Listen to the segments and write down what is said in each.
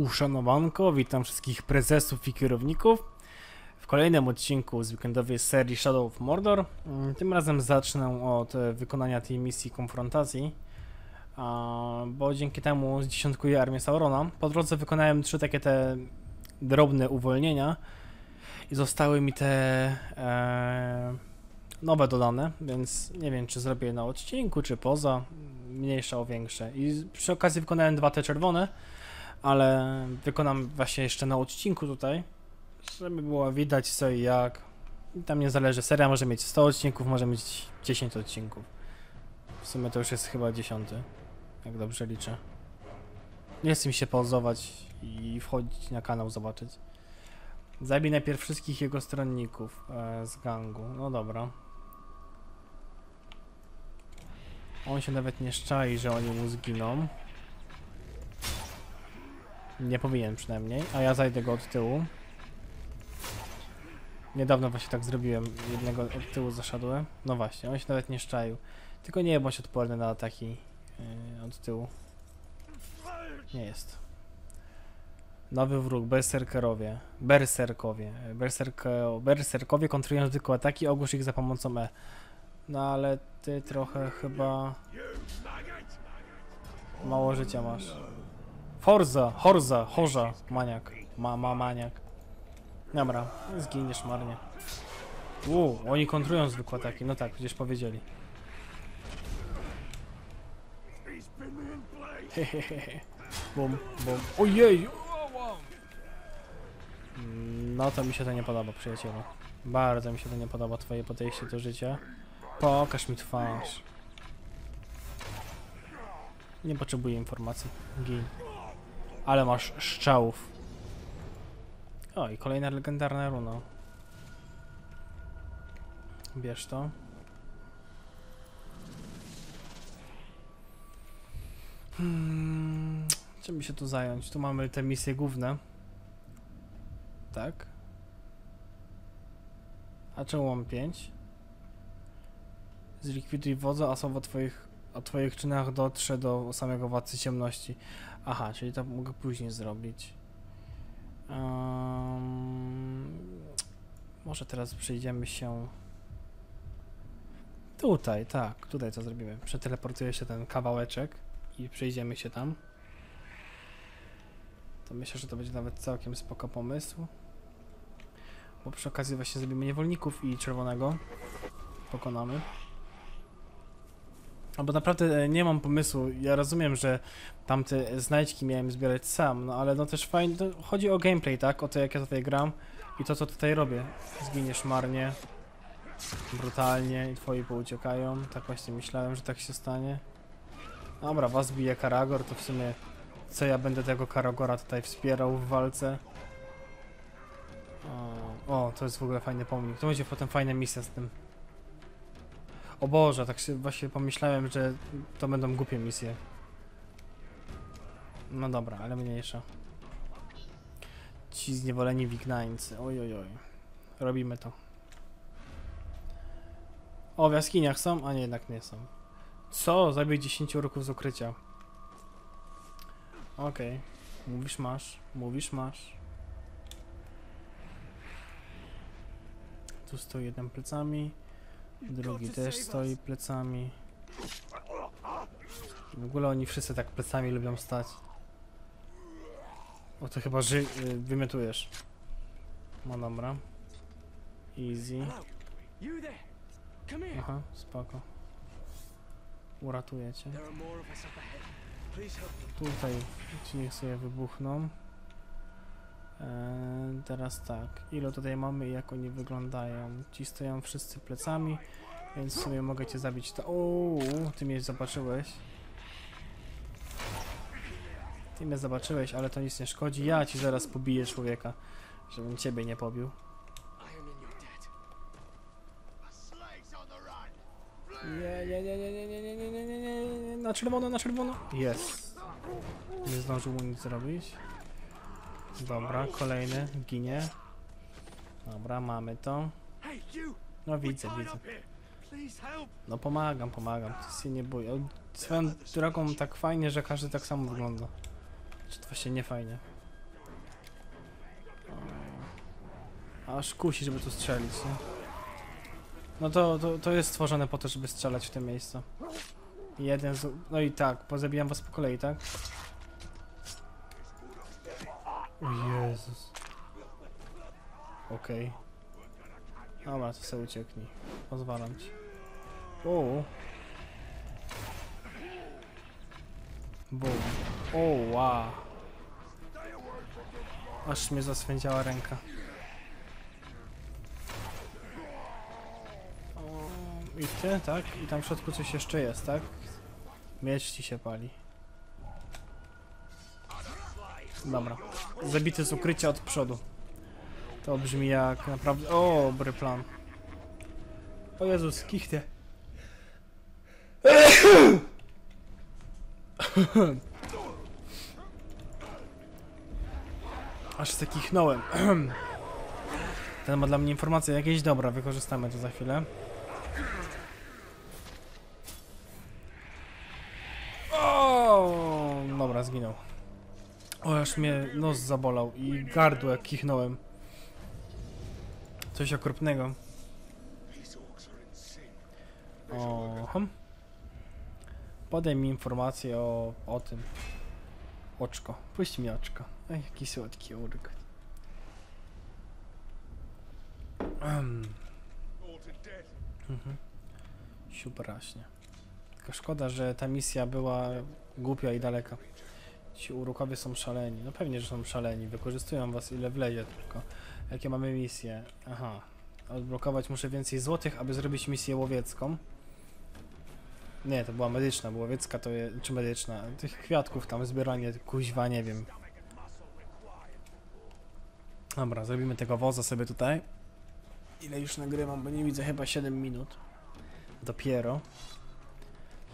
Uszanowanko, witam wszystkich prezesów i kierowników w kolejnym odcinku z weekendowej serii Shadow of Mordor. Mm, Tym razem zacznę od e, wykonania tej misji konfrontacji, bo dzięki temu zdziesiątkuję armię Saurona. Po drodze wykonałem trzy takie te drobne uwolnienia i zostały mi te e, nowe dodane, więc nie wiem czy zrobię je na odcinku, czy poza, mniejsze o większe. I przy okazji wykonałem dwa te czerwone, ale wykonam właśnie jeszcze na odcinku tutaj, żeby było widać co i jak. I tam nie zależy, seria może mieć 100 odcinków, może mieć 10 odcinków. W sumie to już jest chyba 10, jak dobrze liczę. Nie chcę mi się pauzować i wchodzić na kanał zobaczyć. Zabij najpierw wszystkich jego stronników e, z gangu. No dobra. On się nawet nie szczai, że oni mu zginą. Nie powinien przynajmniej, a ja zajdę go od tyłu. Niedawno właśnie tak zrobiłem, jednego od tyłu zaszedłem. No właśnie, on się nawet nie szczaił. Tylko nie bądź odporny na ataki yy, od tyłu. Nie jest. Nowy wróg, berserkerowie. Berserkowie. Berserko, berserkowie kontrują zwykłe ataki, ogłusz ich za pomocą E. No ale ty trochę chyba... Mało życia masz. Forza, Horza, Horza, maniak. Ma, ma, maniak. Dobra, zginiesz marnie. Uuu, oni kontrują zwykłe ataki, no tak, przecież powiedzieli. Hehehe. Bum, bum. Ojej! No to mi się to nie podoba, przyjacielu. Bardzo mi się to nie podoba, twoje podejście do życia. Pokaż mi twarz. Nie potrzebuję informacji. Gin. Ale masz szczałów. O, i kolejna legendarna runa. Bierz to. Hmm, czym się tu zająć? Tu mamy te misje główne. Tak? A czemu mam 5? Zlikwiduj wodza, a słowo twoich, o twoich czynach dotrze do samego władcy ciemności. Aha, czyli to mogę później zrobić. Um, może teraz przejdziemy się tutaj, tak, tutaj co zrobimy. Przeteleportuję się ten kawałeczek i przejdziemy się tam. To myślę, że to będzie nawet całkiem spoko pomysł. Bo przy okazji właśnie zrobimy niewolników i czerwonego pokonamy. Albo naprawdę e, nie mam pomysłu. Ja rozumiem, że tamte znajdźki miałem zbierać sam, no ale no też fajnie. Chodzi o gameplay, tak? O to jak ja tutaj gram i to co tutaj robię. Zginiesz marnie, brutalnie i twoi pouciekają. Tak właśnie myślałem, że tak się stanie. Dobra, was bije Karagor, to w sumie co ja będę tego Karagora tutaj wspierał w walce. O, o, to jest w ogóle fajny pomnik. To będzie potem fajna misja z tym. O Boże, tak się właśnie pomyślałem, że to będą głupie misje. No dobra, ale mniejsza. Ci zniewoleni wignańcy. Oj, oj, oj. Robimy to. O, w jaskiniach są? A nie, jednak nie są. Co? Zabij 10 ruków z ukrycia. Okej. Mówisz masz. Mówisz masz. Tu stoi jeden plecami. Drugi też stoi plecami. W ogóle oni wszyscy tak plecami lubią stać. O to chyba ży y, wymiotujesz. No dobra. Easy. Aha, spoko. Uratuję cię. Tutaj ci niech sobie wybuchną. Eee, teraz tak. Ile tutaj mamy i jak oni wyglądają? Ci stoją wszyscy plecami, więc w sumie mogę cię zabić. To... Uuu, ty mnie zobaczyłeś. Ty mnie zobaczyłeś, ale to nic nie szkodzi. Ja ci zaraz pobiję człowieka, żebym ciebie nie pobił. Nie, nie, nie, nie, nie, nie, nie, nie, nie, nie, nie, na czerwono, na czerwono. Jest. Nie zdążył nic zrobić. Dobra, kolejny ginie. Dobra, mamy to. No widzę, widzę. No pomagam, pomagam, to się nie boję. Swoją drogą tak fajnie, że każdy tak samo wygląda. Czy to właśnie nie fajnie? Aż kusi, żeby tu strzelić, nie? No to, to, to jest stworzone po to, żeby strzelać w tym miejscu. Jeden z... No i tak, pozabijam was po kolei, tak? O Jezus. Okej. Dobra, to sobie ucieknij. Pozwalam ci. O. Bum. O, wow. Aż mnie zaswędziała ręka. I ty, tak? I tam w środku coś jeszcze jest, tak? Miecz ci się pali. Dobra. Zabity z ukrycia od przodu. To brzmi jak naprawdę... O, dobry plan. O Jezus, kichnie. Aż se kichnąłem. Ten ma dla mnie informacje jakieś dobra, wykorzystamy to za chwilę. O, dobra, zginął. O, aż mnie nos zabolał i gardło jak kichnąłem. Coś okropnego. O, hm. Podaj mi informację o, o tym. Oczko. Puść mi oczko. Ej, jaki słodki urk. Um. Mhm. Siubraśnie. Tylko szkoda, że ta misja była głupia i daleka. Ci urukowie są szaleni. No pewnie, że są szaleni. Wykorzystują was ile wlezie tylko. Jakie mamy misje? Aha. Odblokować muszę więcej złotych, aby zrobić misję łowiecką. Nie, to była medyczna, bo łowiecka to jest, czy medyczna, tych kwiatków tam zbieranie, kuźwa, nie wiem. Dobra, zrobimy tego woza sobie tutaj. Ile już nagrywam, bo nie widzę, chyba 7 minut. Dopiero.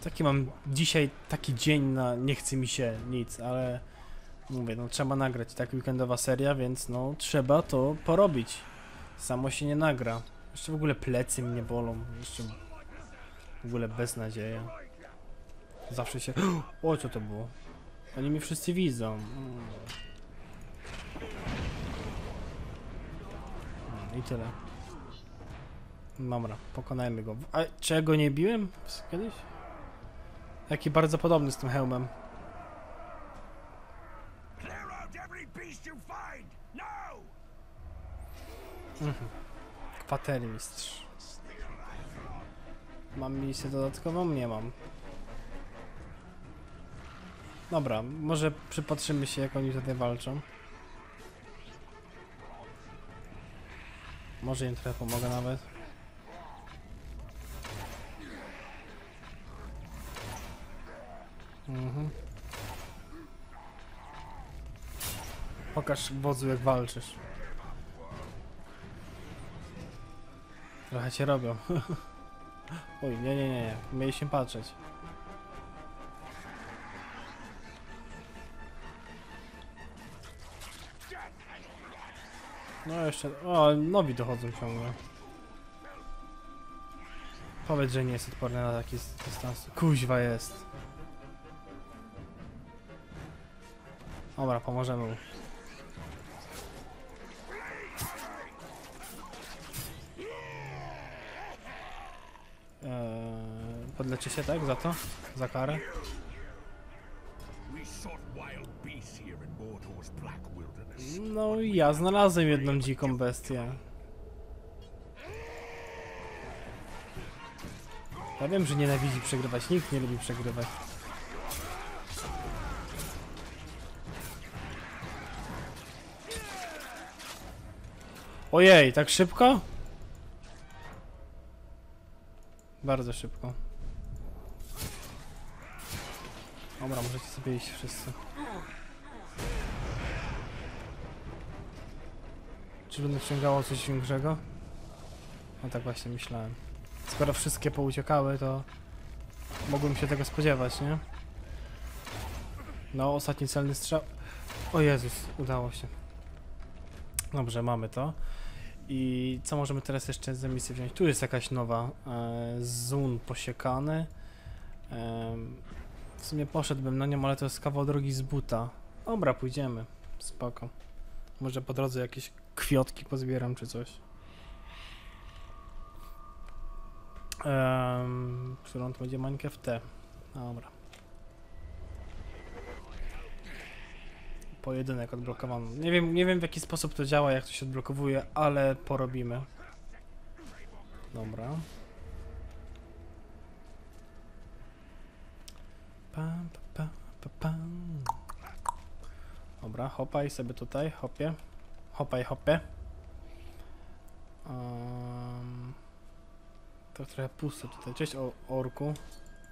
Taki mam dzisiaj taki dzień na nie chce mi się nic, ale mówię, no trzeba nagrać, tak weekendowa seria, więc no trzeba to porobić. Samo się nie nagra. Jeszcze w ogóle plecy mnie bolą, jeszcze w ogóle beznadzieja. Zawsze się... O, co to było? Oni mnie wszyscy widzą. Mm, I tyle. Dobra, pokonajmy go. A czego nie biłem kiedyś? Jaki bardzo podobny z tym hełmem. Mhm. Kwatermistrz. Mam misję dodatkową? Nie mam. Dobra, może przypatrzymy się jak oni tutaj walczą. Może im trochę pomogę nawet. Mhm. Pokaż wodzu jak walczysz. Trochę cię robią. Oj, nie, nie, nie. Mieliśmy patrzeć. No jeszcze... O, nowi dochodzą ciągle. Powiedz, że nie jest odporny na taki s- dystans. Kuźwa jest. Dobra, pomożemy mu. Eee, podleczy się, tak? Za to? Za karę? No i ja znalazłem jedną dziką bestię. Ja wiem, że nienawidzi przegrywać, nikt nie lubi przegrywać. Ojej, tak szybko? Bardzo szybko. Dobra, możecie sobie iść wszyscy. Czy będę wciągało coś większego? No tak właśnie myślałem. Skoro wszystkie pouciekały, to mogłem się tego spodziewać, nie? No, ostatni celny strzał. O Jezus, udało się. Dobrze, mamy to. I co możemy teraz jeszcze z misji wziąć? Tu jest jakaś nowa. E, Zun posiekany. Em, w sumie poszedłbym na nią, ale to jest kawał drogi z buta. Dobra, pójdziemy. Spoko. Może po drodze jakieś kwiotki pozbieram czy coś. Um, którą to będzie Minecraft T. Dobra. Pojedynek odblokowany. Nie wiem, nie wiem w jaki sposób to działa, jak to się odblokowuje, ale porobimy. Dobra. Pam, pa, pa, pa, pam. Dobra, hopaj sobie tutaj, hopie. Hopaj, hopie. Um, to trochę pusto tutaj. Cześć o, orku.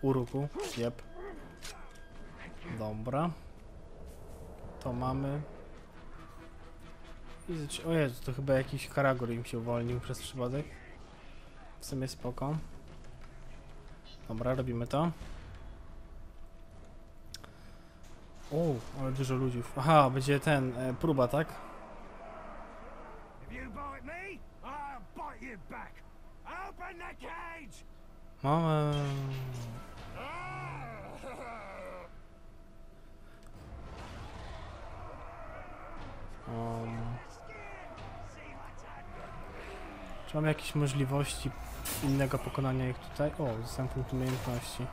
Uruku. Jep. Dobra. To mamy. I zaczy- O Jezu, to chyba jakiś karagor im się uwolnił przez przypadek. W sumie spoko. Dobra, robimy to. O, ale dużo ludzi. Aha, będzie ten, e, próba, tak? If czy mam jakieś możliwości innego pokonania ich tutaj? O, dostałem punkt umiejętności.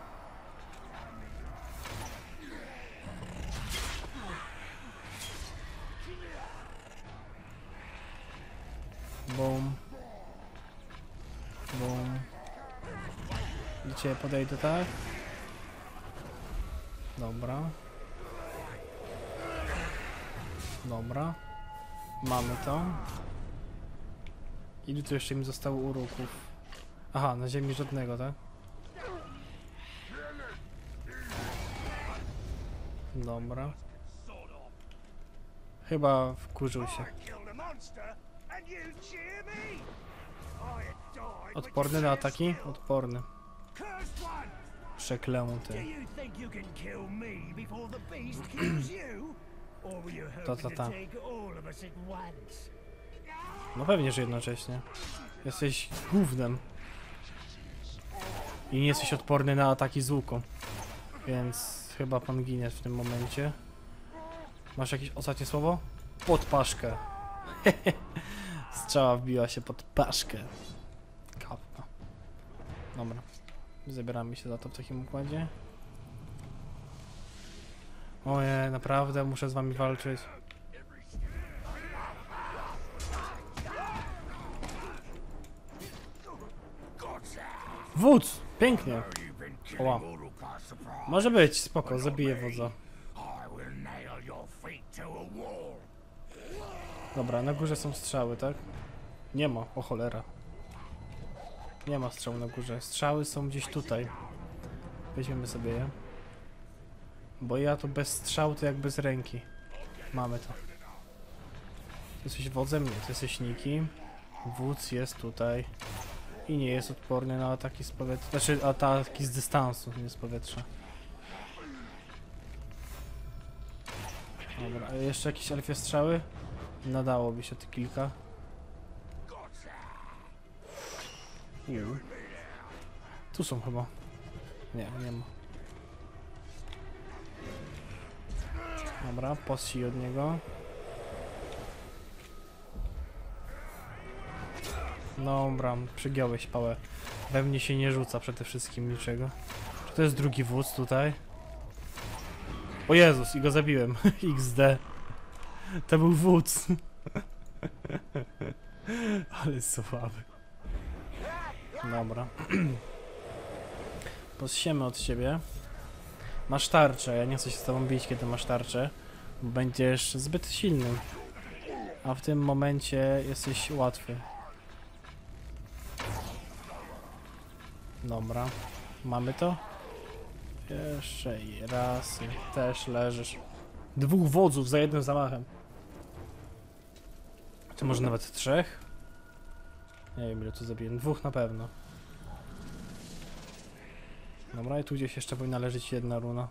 Boom. Boom. Do podejdę, tak? Dobra. Dobra. Mamy to. Ile tu jeszcze mi zostało uruków? Aha, na ziemi żadnego, tak? Dobra. Chyba wkurzył się. Odporny na ataki? Odporny. Przeklęty. You Ta, ta, to? No pewnie, że jednocześnie. Jesteś gównem. I nie jesteś odporny na ataki z łuku. Więc chyba pan ginie w tym momencie. Masz jakieś ostatnie słowo? Pod paszkę. Strzała wbiła się pod paszkę. Kapka. Dobra. Zabieramy się za to w takim układzie. Oje, naprawdę muszę z wami walczyć. Wódz! Pięknie. Oła. Może być, spoko, zabiję wodza. Dobra, na górze są strzały, tak? Nie ma, o cholera. Nie ma strzału na górze. Strzały są gdzieś tutaj. Weźmiemy sobie je. Bo ja to bez strzału to jak bez ręki. Mamy to. Ty jesteś wodzem? Nie, ty jesteś Niki. Wódz jest tutaj. I nie jest odporny na ataki z powietrza. Znaczy ataki z dystansu, nie z powietrza. Dobra, a jeszcze jakieś elfie strzały? Nadałoby się tu kilka. U. Tu są chyba. Nie, nie ma. Dobra, posi od niego. Dobra, przygiąłeś pałę. We mnie się nie rzuca przede wszystkim niczego. Czy to jest drugi wódz tutaj? O Jezus, i go zabiłem. XD. To był wódz. Ale słaby. Dobra. Posiemy od ciebie. Masz tarczę, ja nie chcę się z tobą bić, kiedy masz tarczę. bo Będziesz zbyt silny. A w tym momencie jesteś łatwy. Dobra. Mamy to? Jeszcze raz. Też leżysz. Dwóch wodzów za jednym zamachem. Czy może nawet trzech? Nie wiem ile tu zabiłem. Dwóch na pewno. Dobra, i tu gdzieś jeszcze powinna leżeć jedna runa.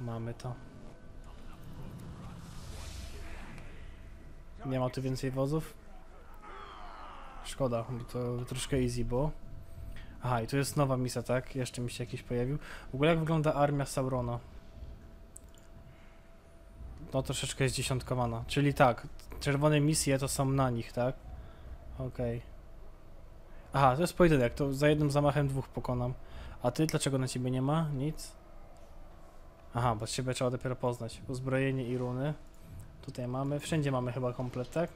Mamy to. Nie ma tu więcej wozów? Szkoda, bo to troszkę easy było. Aha, i tu jest nowa misja, tak? Jeszcze mi się jakiś pojawił. W ogóle jak wygląda armia Saurona? No troszeczkę jest dziesiątkowana. Czyli tak, czerwone misje to są na nich, tak? Okej. Aha, to jest pojedynek, to za jednym zamachem dwóch pokonam. A ty, dlaczego na ciebie nie ma? Nic? Aha, bo ciebie trzeba dopiero poznać. Uzbrojenie i runy. Tutaj mamy, wszędzie mamy chyba komplet, tak?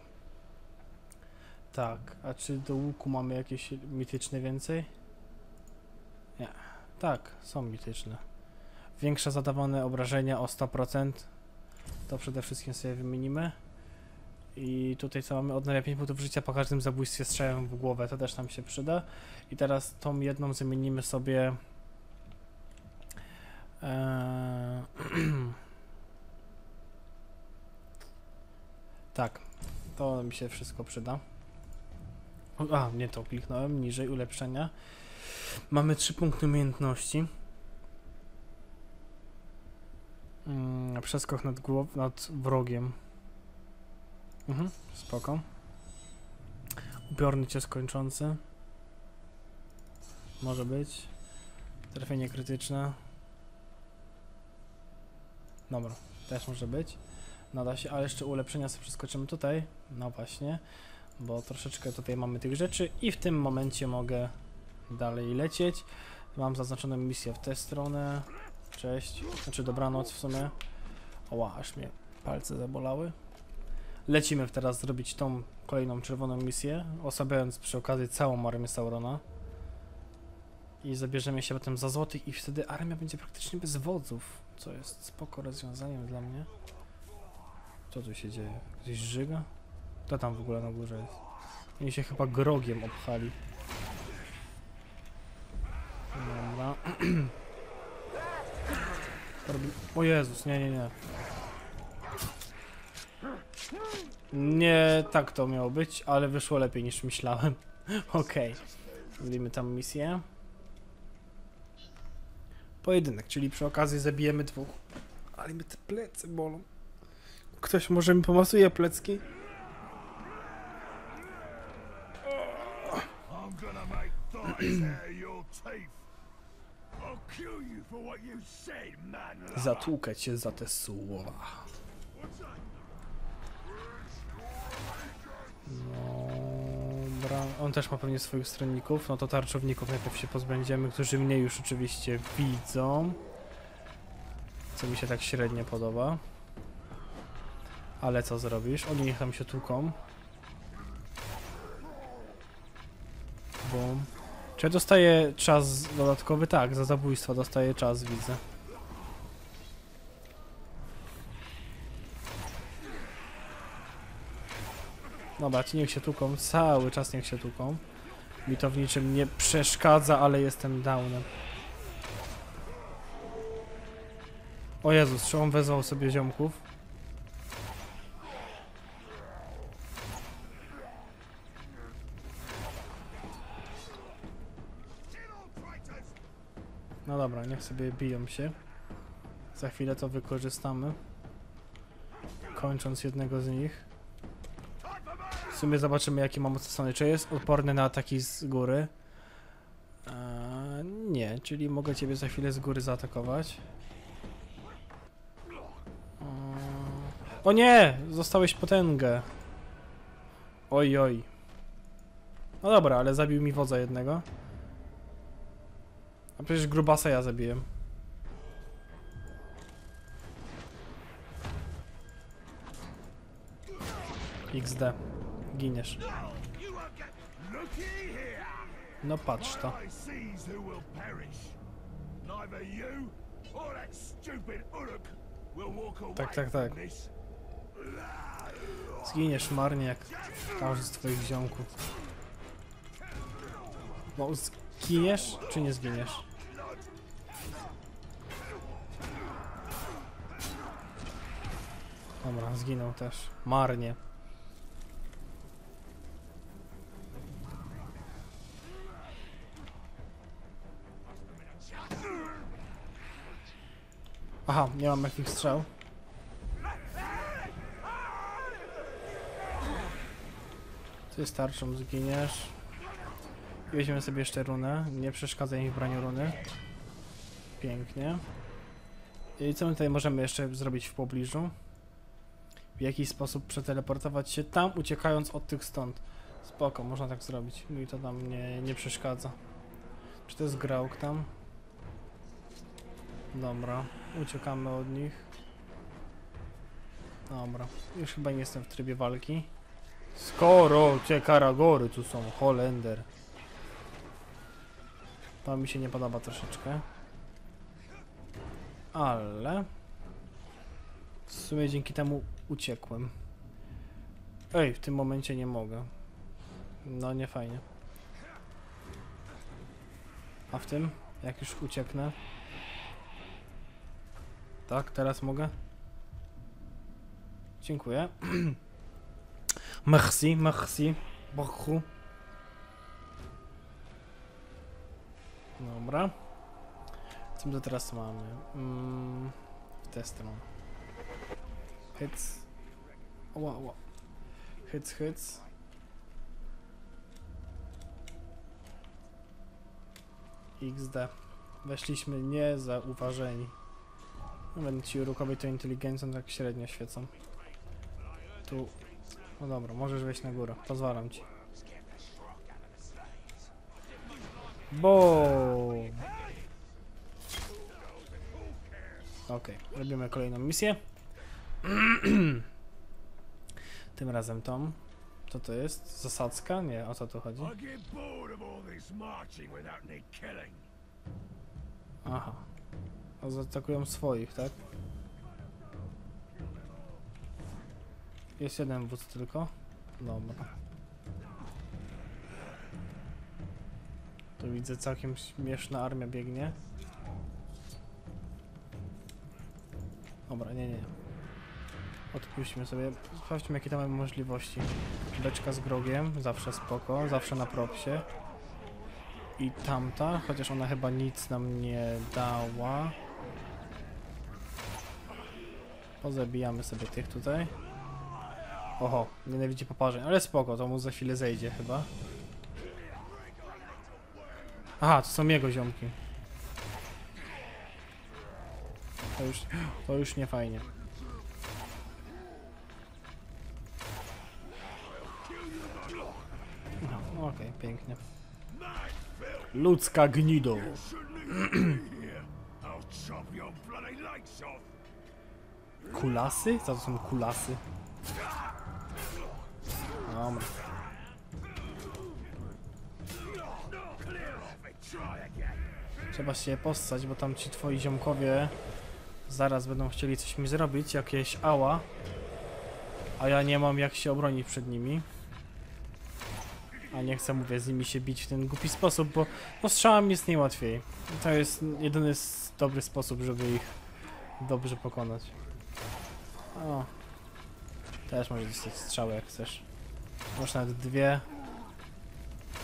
Tak, a czy do łuku mamy jakieś mityczne więcej? Nie. Tak, są mityczne. Większe zadawane obrażenia o 100%. To przede wszystkim sobie wymienimy. I tutaj co mamy? Odnawia 5 punktów życia po każdym zabójstwie strzałem w głowę. To też nam się przyda. I teraz tą jedną zamienimy sobie... Eee... tak, to mi się wszystko przyda. A, nie to kliknąłem, niżej ulepszenia. Mamy 3 punkty umiejętności. Mm, przeskok nad, nad wrogiem. Mhm, spoko. Upiorny cios kończący. Może być. Trafienie krytyczne. Dobra, też może być. Nada się, ale jeszcze ulepszenia sobie przeskoczymy tutaj. No właśnie, bo troszeczkę tutaj mamy tych rzeczy i w tym momencie mogę dalej lecieć. Mam zaznaczoną misję w tę stronę. Cześć, znaczy dobranoc w sumie. Oła, aż mnie palce zabolały. Lecimy teraz zrobić tą kolejną czerwoną misję, osabiając przy okazji całą armię Saurona. I zabierzemy się potem za złotych i wtedy armia będzie praktycznie bez wodzów, co jest spoko rozwiązaniem dla mnie. Co tu się dzieje? Gdzieś żyga? To tam w ogóle na górze jest. Oni się chyba grogiem obchali. Dobra. O Jezus, nie, nie, nie. Nie tak to miało być, ale wyszło lepiej niż myślałem. Okej. Zrobimy tam misję. Pojedynek, czyli przy okazji zabijemy dwóch. Ale mi te plecy bolą. Ktoś może mi pomasuje plecki? Zatłukę cię za te słowa. On też ma pewnie swoich stronników, no to tarczowników najpierw się pozbędziemy, którzy mnie już oczywiście widzą. Co mi się tak średnio podoba. Ale co zrobisz? Oni niech tam się tłuką. Bum. Czy ja dostaję czas dodatkowy? Tak, za zabójstwo dostaję czas, widzę. Dobra, niech się tłuką, cały czas niech się tłuką. Mi to w niczym nie przeszkadza, ale jestem downem. O Jezus, czy on wezwał sobie ziomków? No dobra, niech sobie biją się. Za chwilę to wykorzystamy. Kończąc jednego z nich. W sumie zobaczymy jakie mam stosowany. Czy jest odporny na ataki z góry? Eee, nie, czyli mogę ciebie za chwilę z góry zaatakować. Eee, o nie! Zostałeś potęgę. Oj, oj. No dobra, ale zabił mi wodza jednego. A przecież grubasa ja zabiłem. XD. Giniesz. No patrz to. Tak, tak, tak. Zginiesz marnie jak każdy z twoich ziomków. No, zginiesz czy nie zginiesz? Dobra, zginął też. Marnie. Aha, nie mam jakich strzał. Ty starczą zginiesz. I weźmiemy sobie jeszcze runę. Nie przeszkadza mi w braniu runy. Pięknie. I co my tutaj możemy jeszcze zrobić w pobliżu? w jakiś sposób przeteleportować się tam, uciekając od tych stąd. Spoko, można tak zrobić. Mi to tam nie, nie przeszkadza. Czy to jest Grauk tam? Dobra, uciekamy od nich. Dobra, już chyba nie jestem w trybie walki. Skoro cię karagory tu są, Holender. To mi się nie podoba troszeczkę. Ale... W sumie dzięki temu uciekłem. Ej, w tym momencie nie mogę. No nie fajnie. A w tym? Jak już ucieknę? Tak, teraz mogę? Dziękuję. merci, merci. Beaucoup. Dobra. Co my to teraz mamy? Mm, w tę stronę. Hits. Ła, ła. Hits, hits. XD. Weszliśmy niezauważeni. Nawet ci urukowie to inteligencją tak średnio świecą. Tu. No dobra, możesz wejść na górę. Pozwalam ci. Bo. Okej, robimy kolejną misję. Tym razem tą. Co to jest? Zasadzka? Nie, o co tu chodzi? Aha. A zaatakują swoich, tak? Jest jeden wódz tylko. Dobra. Tu widzę całkiem śmieszna armia biegnie. Dobra, nie, nie. Odpuśćmy sobie. Sprawdźmy jakie tam mamy możliwości. Beczka z grogiem, zawsze spoko, zawsze na propsie. I tamta, chociaż ona chyba nic nam nie dała. Pozabijamy sobie tych tutaj. Oho, nienawidzi poparzeń, ale spoko, to mu za chwilę zejdzie chyba. Aha, to są jego ziomki. To już, to już nie fajnie. No, okej, pięknie. Ludzka gnido. Kulasy? Co to są kulasy? Dobra. Trzeba się postać, bo tam ci twoi ziomkowie zaraz będą chcieli coś mi zrobić, jakieś ała. A ja nie mam jak się obronić przed nimi. A nie chcę, mówię, z nimi się bić w ten głupi sposób, bo no strzałem jest najłatwiej. To jest jedyny dobry sposób, żeby ich dobrze pokonać. O. Też możesz dostać strzałę jak chcesz. Masz nawet dwie.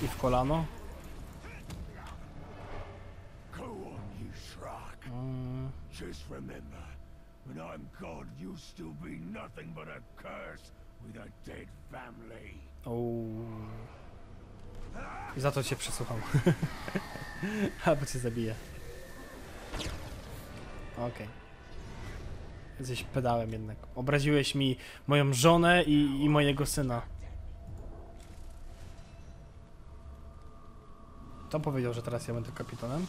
I w kolano. Mm. Just remember, when I'm God, you'll still be nothing but a curse with a dead family. I za to cię przesłucham. Albo cię zabiję. Okej. Jesteś pedałem jednak. Obraziłeś mi moją żonę i, i mojego syna. To powiedział, że teraz ja będę kapitanem.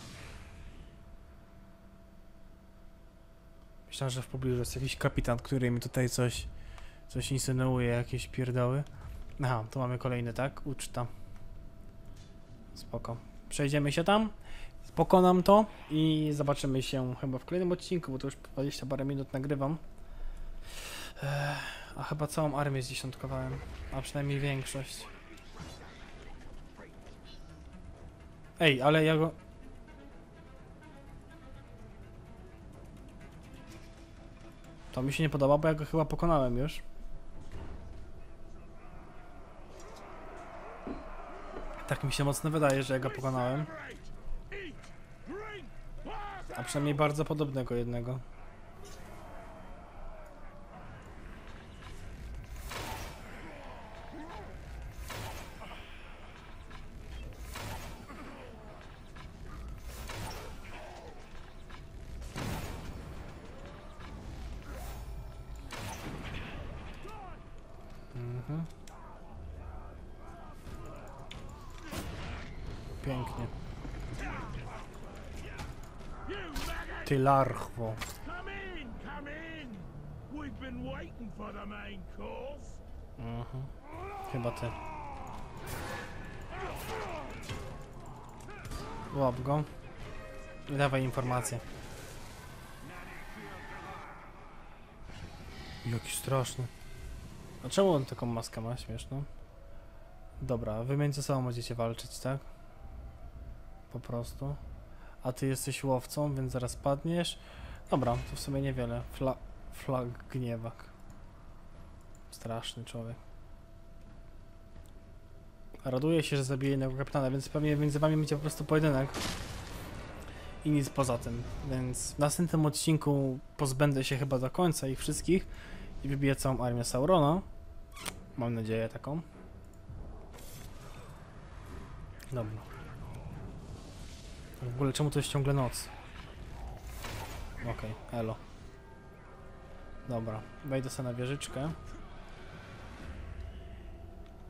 Myślałem, że w pobliżu jest jakiś kapitan, który mi tutaj coś, coś insynuuje, jakieś pierdoły. Aha, tu mamy kolejny, tak? Uczta. Spoko. Przejdziemy się tam, pokonam to i zobaczymy się chyba w kolejnym odcinku, bo to już 20 parę minut nagrywam. A chyba całą armię zdziesiątkowałem, a przynajmniej większość. Ej, ale ja go... To mi się nie podoba, bo ja go chyba pokonałem już. Tak mi się mocno wydaje, że ja go pokonałem. A przynajmniej bardzo podobnego jednego. Main course. Mhm. Chyba ty. Łap go. I dawaj informację. Jaki straszny. A czemu on taką maskę ma śmieszną? Dobra, wy między sobą będziecie walczyć, tak? Po prostu. A ty jesteś łowcą, więc zaraz padniesz. Dobra, to w sumie niewiele. Fla flag gniewak. Straszny człowiek. Raduje się, że zabije innego kapitana, więc pewnie między wami będzie po prostu pojedynek. I nic poza tym. Więc w następnym odcinku pozbędę się chyba do końca ich wszystkich i wybiję całą armię Saurona. Mam nadzieję taką. Dobra. W ogóle czemu to jest ciągle noc? Okej, elo. Dobra, wejdę sobie na wieżyczkę.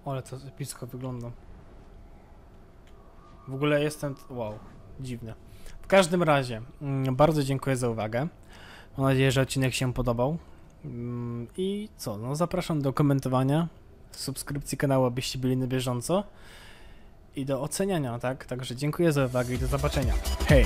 Ale to epicko wygląda. W ogóle jestem... Wow, dziwne. W każdym razie, mm, bardzo dziękuję za uwagę. Mam nadzieję, że odcinek się podobał. Mm, I co, no zapraszam do komentowania, subskrypcji kanału, abyście byli na bieżąco i do oceniania, tak? Także dziękuję za uwagę i do zobaczenia. Hej!